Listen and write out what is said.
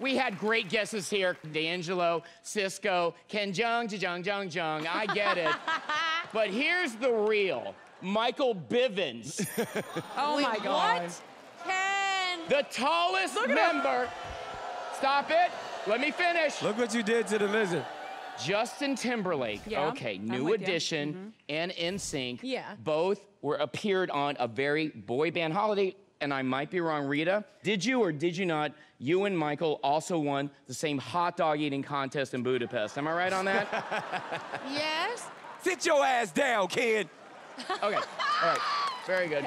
We had great guesses here. D'Angelo, Sisqo, Ken Jeong, Jeong, Jeong, Jeong. I get it. but here's the real Michael Bivins, Oh my God. What? Ken. the tallest Look him. member. Stop it. Let me finish. Look what you did to the lizard. Justin Timberlake, Yeah, okay, I'm New with you. Edition mm-hmm. and NSYNC, Yeah. both were appeared on a very boy band holiday. And I might be wrong, Rita. Did you or did you not? You and Michael also won the same hot dog eating contest in Budapest. Am I right on that? Yes. Sit your ass down, kid. okay. All right. Very good.